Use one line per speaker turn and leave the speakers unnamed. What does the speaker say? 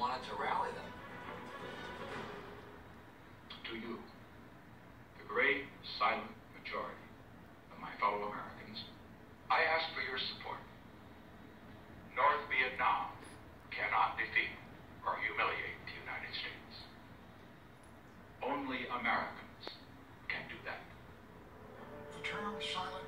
wanted to rally them.
To you, the great silent majority of my fellow Americans, I ask for your support. North Vietnam cannot defeat or humiliate the United States. Only Americans can do that.
The term silent